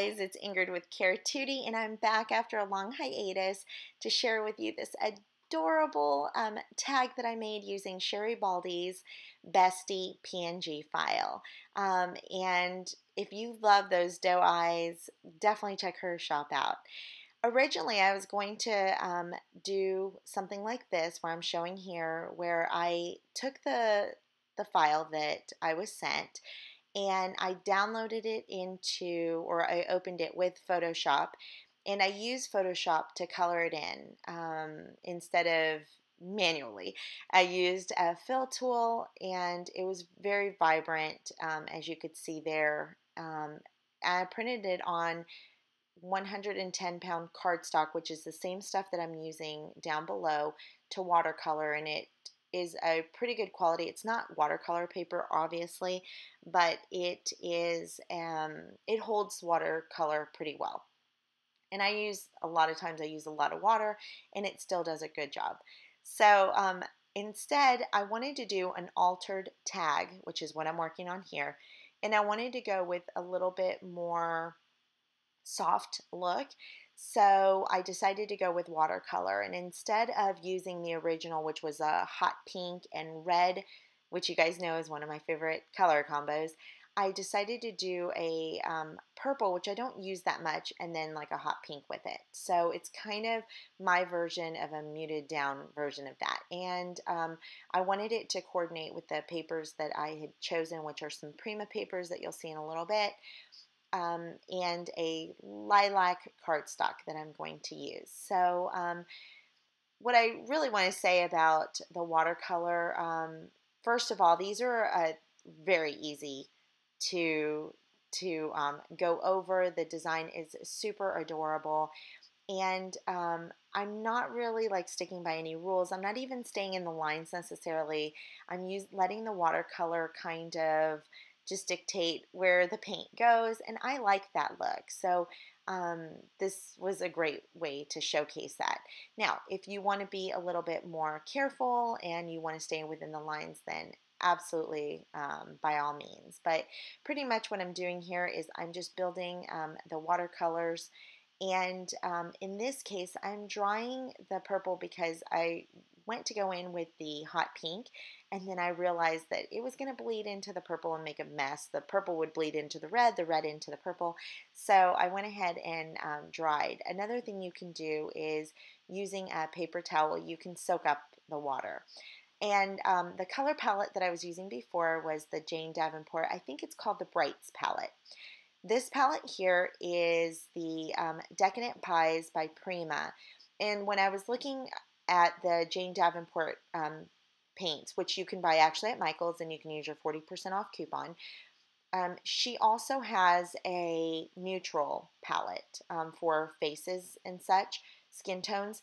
guys, it's Ingrid with Karatootie, and I'm back after a long hiatus to share with you this adorable um, tag that I made using Sherri Baldy's Bestie PNG file. Um, and if you love those doe eyes, definitely check her shop out. Originally, I was going to um, do something like this, where I'm showing here, where I took the the file that I was sent and I downloaded it into, or I opened it with Photoshop, and I used Photoshop to color it in um, instead of manually. I used a fill tool, and it was very vibrant, um, as you could see there. Um, I printed it on 110 pound cardstock, which is the same stuff that I'm using down below to watercolor, and it is a pretty good quality. It's not watercolor paper, obviously, but it is um, it holds watercolor pretty well. And I use a lot of times I use a lot of water, and it still does a good job. So um, instead, I wanted to do an altered tag, which is what I'm working on here, and I wanted to go with a little bit more soft look. So I decided to go with watercolor. And instead of using the original, which was a hot pink and red, which you guys know is one of my favorite color combos, I decided to do a um, purple, which I don't use that much, and then like a hot pink with it. So it's kind of my version of a muted down version of that. And um, I wanted it to coordinate with the papers that I had chosen, which are some Prima papers that you'll see in a little bit um, and a lilac cardstock that I'm going to use. So um, what I really want to say about the watercolor, um, first of all, these are uh, very easy to to um, go over. The design is super adorable. And um, I'm not really like sticking by any rules. I'm not even staying in the lines necessarily. I'm use, letting the watercolor kind of just dictate where the paint goes, and I like that look. So um, this was a great way to showcase that. Now, if you want to be a little bit more careful and you want to stay within the lines, then absolutely um, by all means. But pretty much what I'm doing here is I'm just building um, the watercolors and um, in this case I'm drawing the purple because I went to go in with the hot pink and then I realized that it was going to bleed into the purple and make a mess. The purple would bleed into the red, the red into the purple. So I went ahead and um, dried. Another thing you can do is using a paper towel, you can soak up the water. And um, the color palette that I was using before was the Jane Davenport, I think it's called the Brights palette. This palette here is the um, Decadent Pies by Prima. And when I was looking at the Jane Davenport um, paints, which you can buy actually at Michael's and you can use your 40% off coupon. Um, she also has a neutral palette um, for faces and such, skin tones.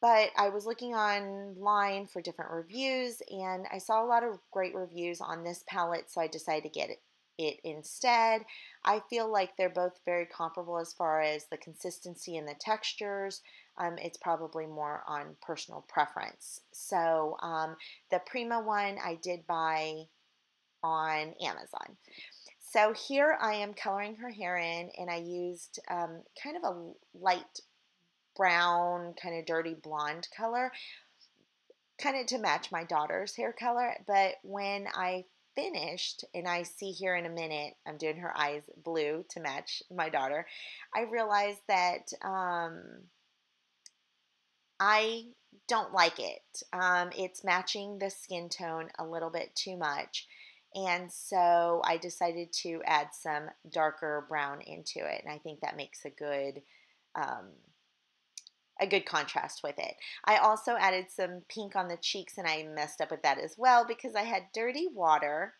But I was looking online for different reviews and I saw a lot of great reviews on this palette, so I decided to get it, it instead. I feel like they're both very comparable as far as the consistency and the textures um, it's probably more on personal preference. So um, the Prima one I did buy on Amazon. So here I am coloring her hair in, and I used um, kind of a light brown, kind of dirty blonde color, kind of to match my daughter's hair color. But when I finished, and I see here in a minute, I'm doing her eyes blue to match my daughter, I realized that um, I don't like it. Um, it's matching the skin tone a little bit too much. And so I decided to add some darker brown into it. And I think that makes a good um, a good contrast with it. I also added some pink on the cheeks and I messed up with that as well because I had dirty water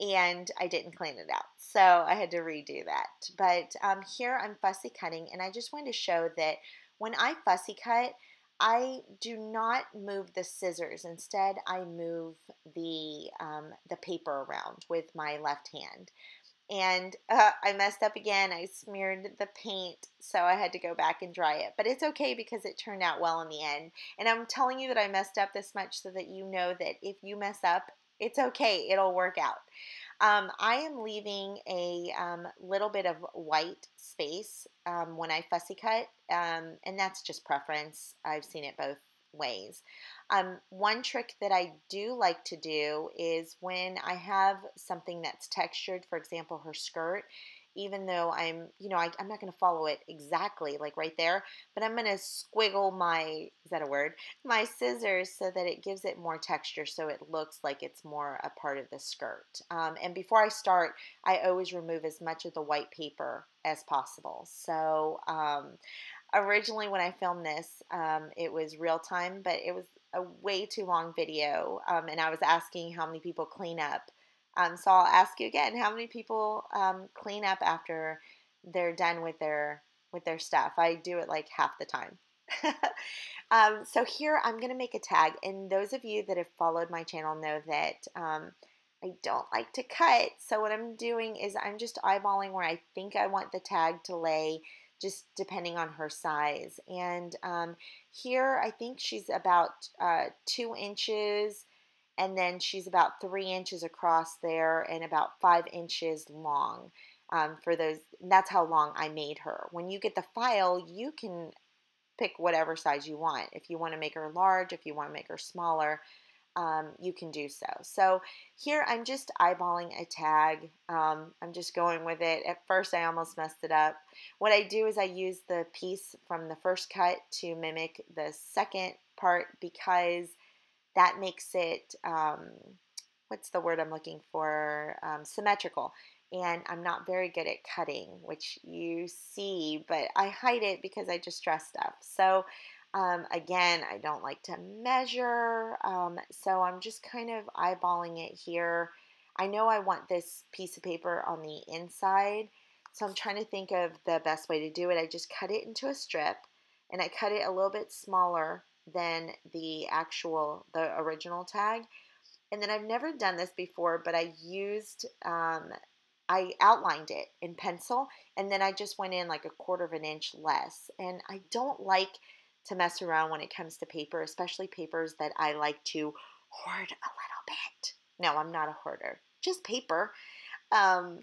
and I didn't clean it out. So I had to redo that. But um, here I'm fussy cutting and I just wanted to show that when I fussy cut, I do not move the scissors. Instead, I move the um, the paper around with my left hand. And uh, I messed up again. I smeared the paint, so I had to go back and dry it. But it's okay because it turned out well in the end. And I'm telling you that I messed up this much so that you know that if you mess up, it's okay. It'll work out. Um, I am leaving a um, little bit of white space um, when I fussy cut, um, and that's just preference. I've seen it both ways. Um, one trick that I do like to do is when I have something that's textured, for example, her skirt, even though I'm, you know, I, am not going to follow it exactly like right there, but I'm going to squiggle my, is that a word? My scissors so that it gives it more texture so it looks like it's more a part of the skirt. Um, and before I start, I always remove as much of the white paper as possible. So um, originally when I filmed this, um, it was real time, but it was a way too long video. Um, and I was asking how many people clean up um, so I'll ask you again: How many people um, clean up after they're done with their with their stuff? I do it like half the time. um, so here I'm going to make a tag, and those of you that have followed my channel know that um, I don't like to cut. So what I'm doing is I'm just eyeballing where I think I want the tag to lay, just depending on her size. And um, here I think she's about uh, two inches and then she's about three inches across there and about five inches long um, for those that's how long I made her. When you get the file you can pick whatever size you want. If you want to make her large if you want to make her smaller um, you can do so. So here I'm just eyeballing a tag um, I'm just going with it. At first I almost messed it up. What I do is I use the piece from the first cut to mimic the second part because that makes it um, what's the word I'm looking for? Um, symmetrical and I'm not very good at cutting which you see but I hide it because I just dress stuff. So um, again I don't like to measure um, so I'm just kind of eyeballing it here. I know I want this piece of paper on the inside so I'm trying to think of the best way to do it. I just cut it into a strip and I cut it a little bit smaller than the actual, the original tag. And then I've never done this before, but I used, um, I outlined it in pencil and then I just went in like a quarter of an inch less. And I don't like to mess around when it comes to paper, especially papers that I like to hoard a little bit. No, I'm not a hoarder, just paper. Um,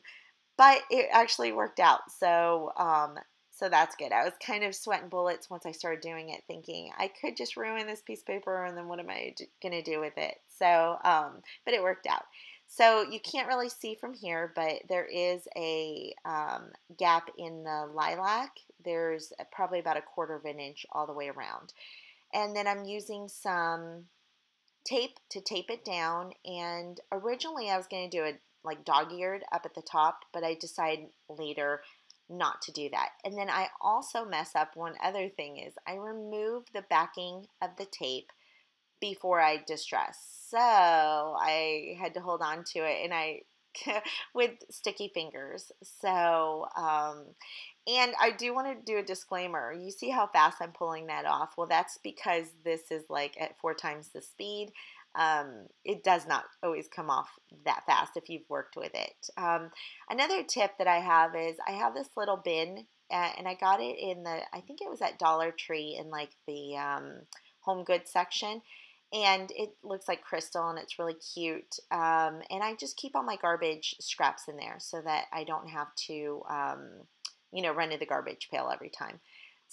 but it actually worked out. So um, so that's good. I was kind of sweating bullets once I started doing it, thinking I could just ruin this piece of paper and then what am I going to do with it? So, um, but it worked out. So you can't really see from here, but there is a um, gap in the lilac. There's probably about a quarter of an inch all the way around. And then I'm using some tape to tape it down. And originally I was going to do it like dog-eared up at the top, but I decided later not to do that. And then I also mess up one other thing is I remove the backing of the tape before I distress. So I had to hold on to it and I with sticky fingers. So um, and I do want to do a disclaimer. You see how fast I'm pulling that off? Well, that's because this is like at four times the speed um, it does not always come off that fast if you've worked with it. Um, another tip that I have is I have this little bin, uh, and I got it in the, I think it was at Dollar Tree in like the um, home goods section. And it looks like crystal and it's really cute. Um, and I just keep all my garbage scraps in there so that I don't have to, um, you know, run to the garbage pail every time.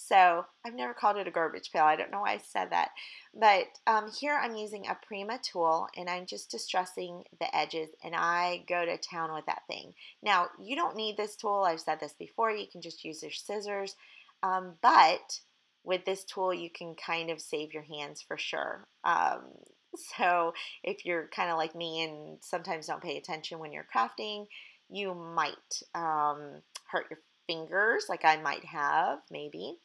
So I've never called it a garbage pail. I don't know why I said that. But um, here I'm using a Prima tool and I'm just distressing the edges and I go to town with that thing. Now, you don't need this tool. I've said this before. You can just use your scissors. Um, but with this tool, you can kind of save your hands for sure. Um, so if you're kind of like me and sometimes don't pay attention when you're crafting, you might um, hurt your fingers like I might have maybe.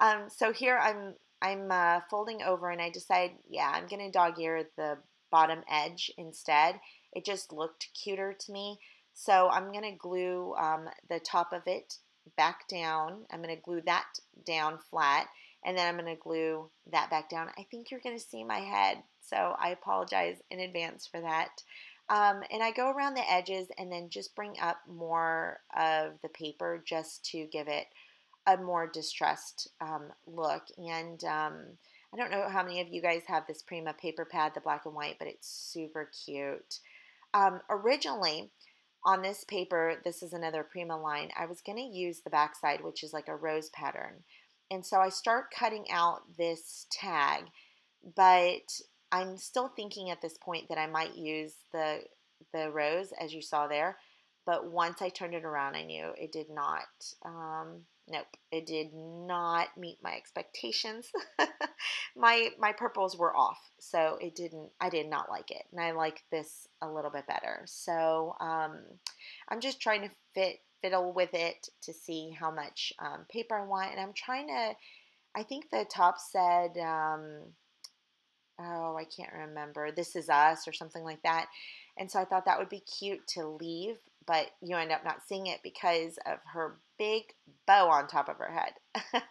Um, so here I'm I'm uh, folding over and I decide yeah I'm gonna dog ear the bottom edge instead. It just looked cuter to me. So I'm gonna glue um, the top of it back down. I'm gonna glue that down flat and then I'm gonna glue that back down. I think you're gonna see my head so I apologize in advance for that. Um, and I go around the edges and then just bring up more of the paper just to give it a more distressed um, look. And um, I don't know how many of you guys have this Prima paper pad, the black and white, but it's super cute. Um, originally, on this paper, this is another Prima line, I was going to use the backside, which is like a rose pattern. And so I start cutting out this tag, but I'm still thinking at this point that I might use the the rose as you saw there. But once I turned it around, I knew it did not. Um, nope, it did not meet my expectations. my my purples were off, so it didn't. I did not like it, and I like this a little bit better. So um, I'm just trying to fit fiddle with it to see how much um, paper I want, and I'm trying to. I think the top said. Um, oh, I can't remember. This is us or something like that. And so I thought that would be cute to leave, but you end up not seeing it because of her big bow on top of her head.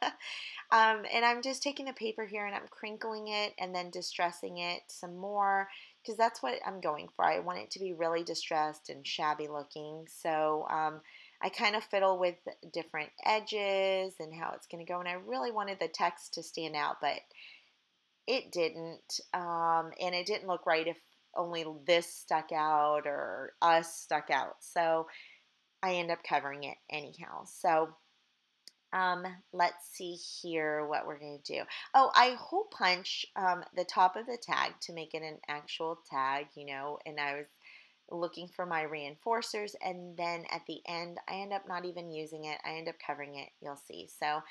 um, and I'm just taking the paper here and I'm crinkling it and then distressing it some more because that's what I'm going for. I want it to be really distressed and shabby looking. So um, I kind of fiddle with different edges and how it's going to go. And I really wanted the text to stand out, but it didn't. Um, and it didn't look right if only this stuck out or us stuck out. So I end up covering it anyhow. So um, let's see here what we're going to do. Oh, I hole punch um, the top of the tag to make it an actual tag, you know, and I was looking for my reinforcers and then at the end I end up not even using it I end up covering it you'll see. So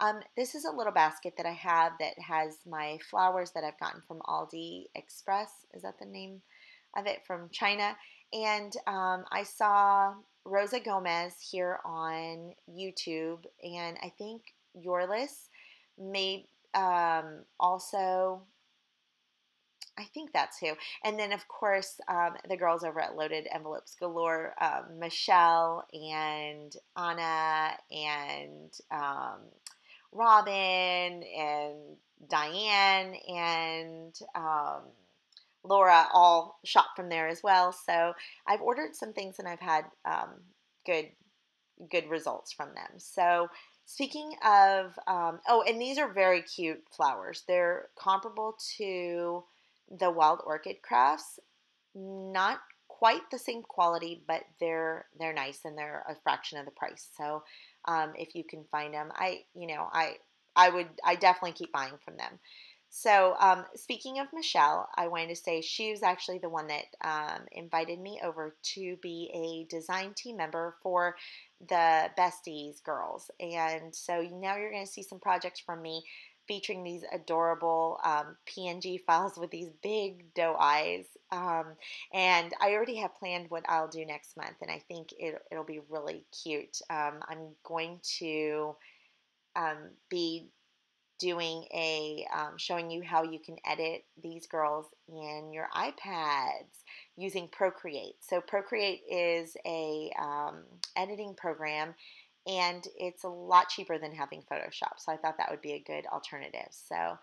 um, this is a little basket that I have that has my flowers that I've gotten from Aldi Express is that the name of it? From China and um, I saw Rosa Gomez here on YouTube and I think Yourless may um, also I think that's who. And then, of course, um, the girls over at Loaded Envelopes Galore, um, Michelle and Anna and um, Robin and Diane and um, Laura all shop from there as well. So I've ordered some things and I've had um, good good results from them. So speaking of, um, oh, and these are very cute flowers. They're comparable to the Wild Orchid Crafts. Not quite the same quality, but they're they're nice and they're a fraction of the price. So um, if you can find them, I you know I I would I definitely keep buying from them. So um, speaking of Michelle, I wanted to say she was actually the one that um, invited me over to be a design team member for the Besties girls, and so now you're going to see some projects from me featuring these adorable um, PNG files with these big doe eyes. Um, and I already have planned what I'll do next month, and I think it, will be really cute. Um, I'm going to um, be doing a um, showing you how you can edit these girls in your iPads using Procreate. So Procreate is a um, editing program and it's a lot cheaper than having Photoshop. So I thought that would be a good alternative. So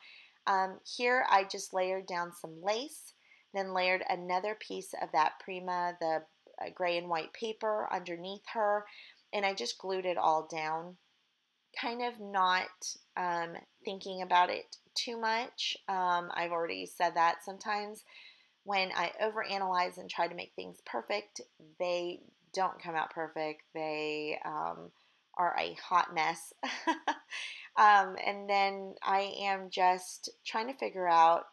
um, here I just layered down some lace, then layered another piece of that Prima, the uh, gray and white paper underneath her, and I just glued it all down, kind of not um, thinking about it too much. Um, I've already said that sometimes when I overanalyze and try to make things perfect, they don't come out perfect. They um, are a hot mess. um, and then I am just trying to figure out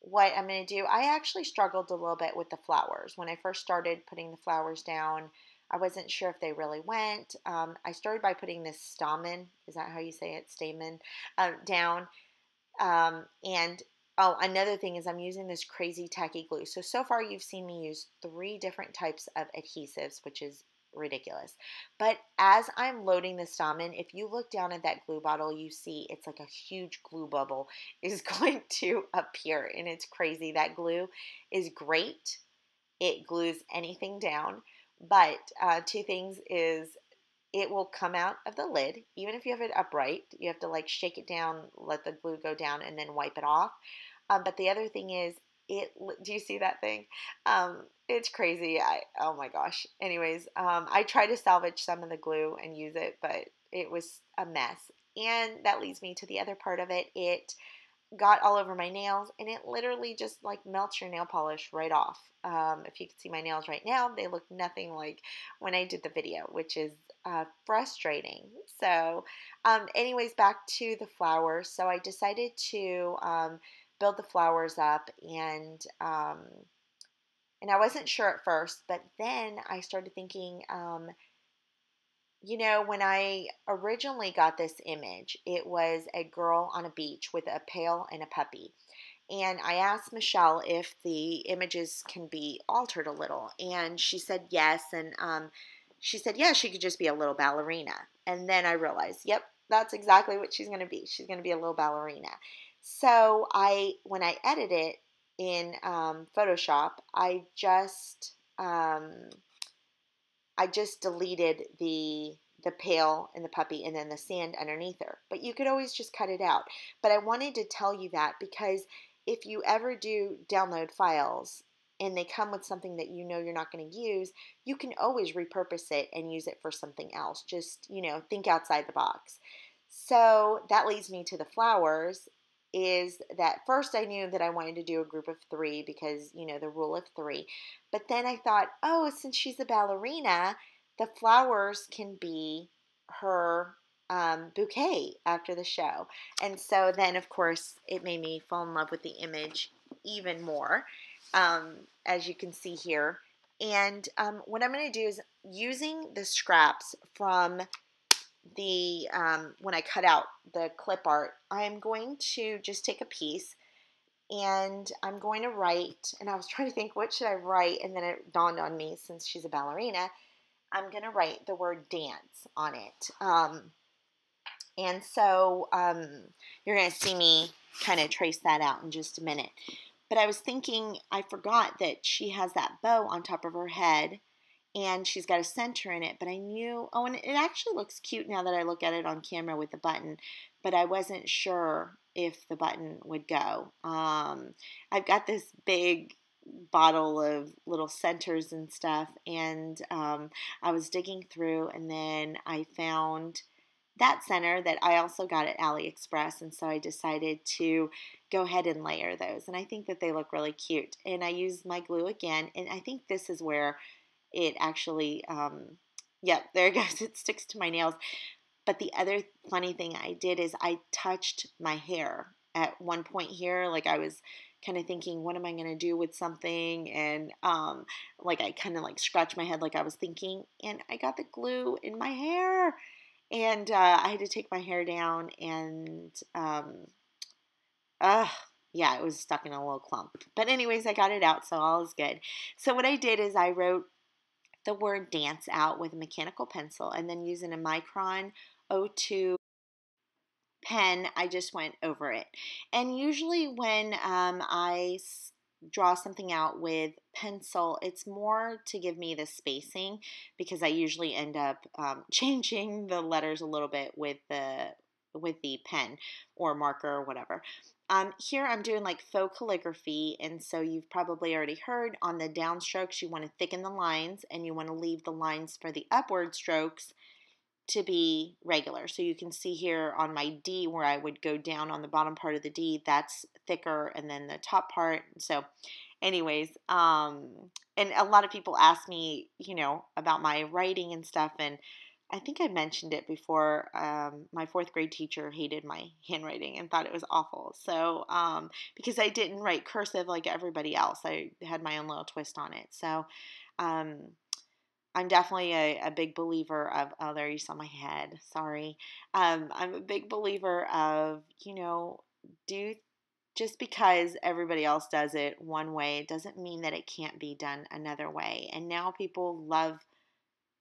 what I'm going to do. I actually struggled a little bit with the flowers. When I first started putting the flowers down, I wasn't sure if they really went. Um, I started by putting this stamen, is that how you say it? Stamen, uh, down. Um, and oh, another thing is I'm using this crazy tacky glue. So, so far you've seen me use three different types of adhesives, which is ridiculous. But as I'm loading the stamen, if you look down at that glue bottle, you see it's like a huge glue bubble is going to appear. And it's crazy. That glue is great. It glues anything down. But uh, two things is it will come out of the lid, even if you have it upright. You have to like shake it down, let the glue go down, and then wipe it off. Um, but the other thing is it do you see that thing um it's crazy i oh my gosh anyways um i tried to salvage some of the glue and use it but it was a mess and that leads me to the other part of it it got all over my nails and it literally just like melts your nail polish right off. Um, if you can see my nails right now, they look nothing like when I did the video, which is uh, frustrating. So, um, anyways, back to the flowers. So I decided to um, build the flowers up and um, and I wasn't sure at first, but then I started thinking, um, you know, when I originally got this image, it was a girl on a beach with a pail and a puppy. And I asked Michelle if the images can be altered a little. And she said yes. And um, she said, yeah, she could just be a little ballerina. And then I realized, yep, that's exactly what she's going to be. She's going to be a little ballerina. So I, when I edit it in um, Photoshop, I just, um, I just deleted the the pail and the puppy and then the sand underneath her. But you could always just cut it out. But I wanted to tell you that because if you ever do download files and they come with something that you know you're not going to use, you can always repurpose it and use it for something else. Just, you know, think outside the box. So that leads me to the flowers is that first I knew that I wanted to do a group of three because, you know, the rule of three. But then I thought, oh, since she's a ballerina, the flowers can be her um, bouquet after the show. And so then, of course, it made me fall in love with the image even more, um, as you can see here. And um, what I'm going to do is using the scraps from the, um, when I cut out the clip art, I'm going to just take a piece and I'm going to write, and I was trying to think, what should I write? And then it dawned on me, since she's a ballerina, I'm going to write the word dance on it. Um, and so um, you're going to see me kind of trace that out in just a minute. But I was thinking, I forgot that she has that bow on top of her head and she's got a center in it. But I knew, oh, and it actually looks cute now that I look at it on camera with the button. But I wasn't sure if the button would go. Um, I've got this big bottle of little centers and stuff. And um, I was digging through, and then I found that center that I also got at AliExpress. And so I decided to go ahead and layer those. And I think that they look really cute. And I used my glue again. And I think this is where it actually, um, yep, there it goes. It sticks to my nails. But the other funny thing I did is I touched my hair at one point here. Like I was kind of thinking, what am I going to do with something? And um, like I kind of like scratched my head like I was thinking, and I got the glue in my hair. And uh, I had to take my hair down, and um, uh, yeah, it was stuck in a little clump. But, anyways, I got it out, so all is good. So, what I did is I wrote the word dance out with a mechanical pencil and then using a Micron 02 pen, I just went over it. And usually when um, I draw something out with pencil, it's more to give me the spacing because I usually end up um, changing the letters a little bit with the with the pen or marker or whatever. Um, here I'm doing like faux calligraphy, and so you've probably already heard on the downstrokes you want to thicken the lines and you want to leave the lines for the upward strokes to be regular. So you can see here on my D where I would go down on the bottom part of the D, that's thicker, and then the top part. So, anyways, um, and a lot of people ask me, you know, about my writing and stuff, and I think I mentioned it before. Um, my fourth grade teacher hated my handwriting and thought it was awful. So, um, because I didn't write cursive like everybody else, I had my own little twist on it. So, um, I'm definitely a, a big believer of, oh, there you saw my head. Sorry. Um, I'm a big believer of, you know, do just because everybody else does it one way, it doesn't mean that it can't be done another way. And now people love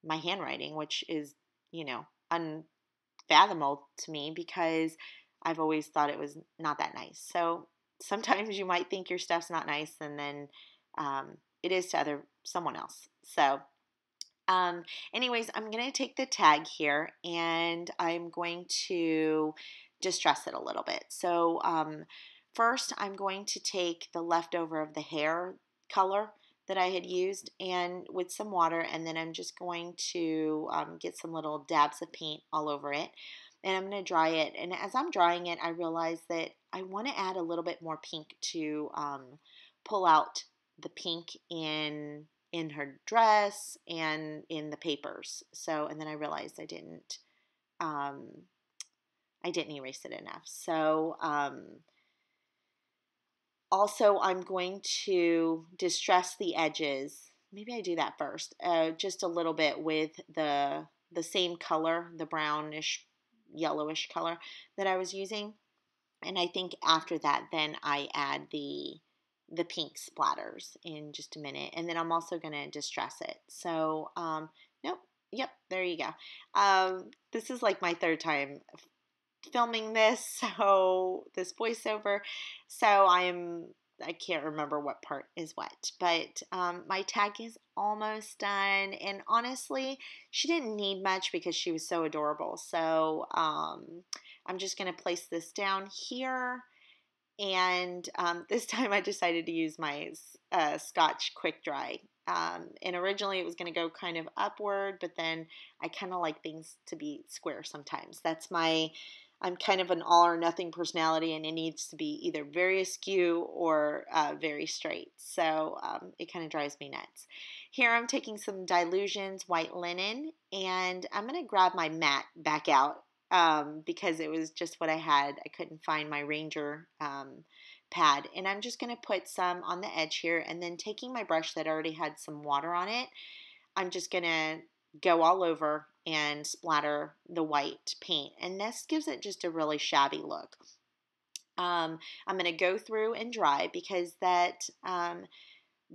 my handwriting, which is, you know, unfathomable to me because I've always thought it was not that nice. So sometimes you might think your stuff's not nice, and then um, it is to other someone else. So um, anyways, I'm going to take the tag here and I'm going to distress it a little bit. So um, first I'm going to take the leftover of the hair color that I had used and with some water and then I'm just going to um, get some little dabs of paint all over it. and I'm going to dry it. And as I'm drying it, I realize that I want to add a little bit more pink to um, pull out the pink in in her dress and in the papers. So, and then I realized I didn't, um, I didn't erase it enough. So, um, also I'm going to distress the edges. Maybe I do that first, uh, just a little bit with the the same color, the brownish yellowish color that I was using. And I think after that, then I add the the pink splatters in just a minute. And then I'm also going to distress it. So, um, nope, yep, there you go. Um, this is like my third time filming this, so this voiceover. So I'm I can't remember what part is what, but um, my tag is almost done. And honestly, she didn't need much because she was so adorable. So um, I'm just going to place this down here. And um, this time I decided to use my uh, Scotch Quick Dry. Um, and originally it was going to go kind of upward, but then I kind of like things to be square sometimes. That's my I'm kind of an all or nothing personality, and it needs to be either very askew or uh, very straight. So um, it kind of drives me nuts. Here I'm taking some Dylusions white linen, and I'm going to grab my mat back out um, because it was just what I had. I couldn't find my Ranger um, pad, and I'm just going to put some on the edge here, and then taking my brush that already had some water on it, I'm just going to go all over and splatter the white paint. And this gives it just a really shabby look. Um, I'm going to go through and dry because that um,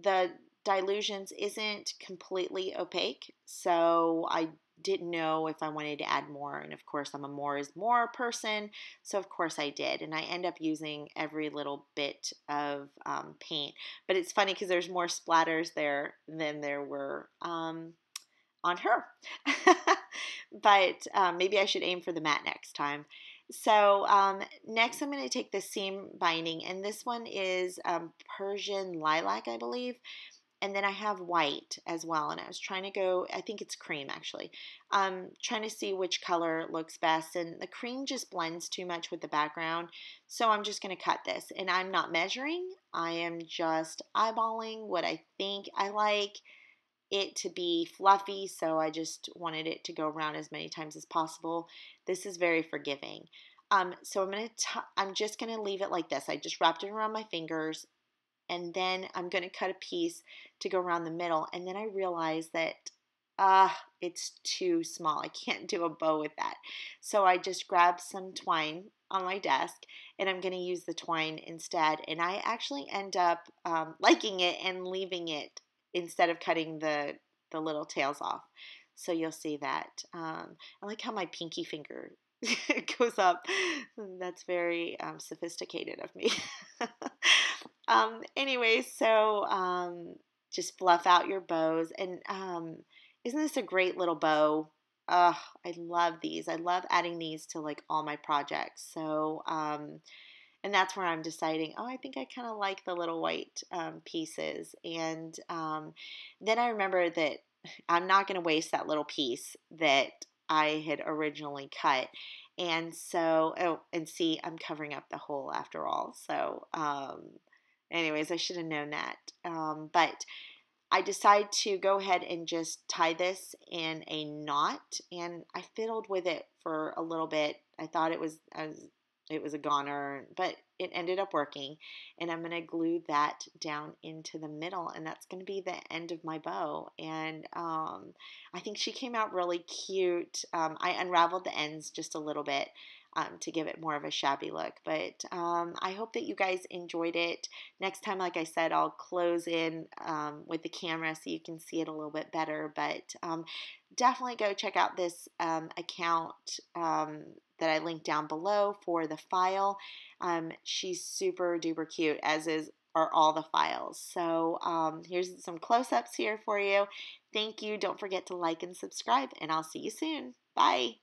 the Dylusions isn't completely opaque. So I didn't know if I wanted to add more. And of course, I'm a more is more person. So, of course, I did. And I end up using every little bit of um, paint. But it's funny because there's more splatters there than there were um, on her. but um, maybe I should aim for the mat next time. So um, next I'm going to take the seam binding and this one is um, Persian lilac I believe and then I have white as well and I was trying to go I think it's cream actually um, trying to see which color looks best and the cream just blends too much with the background so I'm just going to cut this and I'm not measuring I am just eyeballing what I think I like it to be fluffy, so I just wanted it to go around as many times as possible. This is very forgiving. Um, so I'm gonna t- I'm just gonna leave it like this. I just wrapped it around my fingers, and then I'm gonna cut a piece to go around the middle. And then I realized that ah, uh, it's too small. I can't do a bow with that. So I just grabbed some twine on my desk and I'm going to use the twine instead. And I actually end up um, liking it and leaving it instead of cutting the the little tails off. So you'll see that. Um, I like how my pinky finger goes up. That's very um, sophisticated of me. um, anyway, so um, just fluff out your bows. And um, isn't this a great little bow? Oh, I love these. I love adding these to like all my projects. So, um, and that's where I'm deciding, oh, I think I kind of like the little white um, pieces. And um, then I remember that I'm not going to waste that little piece that I had originally cut. And so, oh, and see, I'm covering up the hole after all. So, um, anyways, I should have known that. Um, but I decided to go ahead and just tie this in a knot, and I fiddled with it for a little bit. I thought it was, I was it was a goner, but it ended up working. And I'm going to glue that down into the middle, and that's going to be the end of my bow. And um, I think she came out really cute. Um, I unraveled the ends just a little bit. Um, to give it more of a shabby look. But um, I hope that you guys enjoyed it. Next time, like I said, I'll close in um, with the camera so you can see it a little bit better. But um, definitely go check out this um, account um, that I linked down below for the file. Um, she's super duper cute, as is are all the files. So um, here's some close-ups here for you. Thank you. Don't forget to like and subscribe, and I'll see you soon. Bye.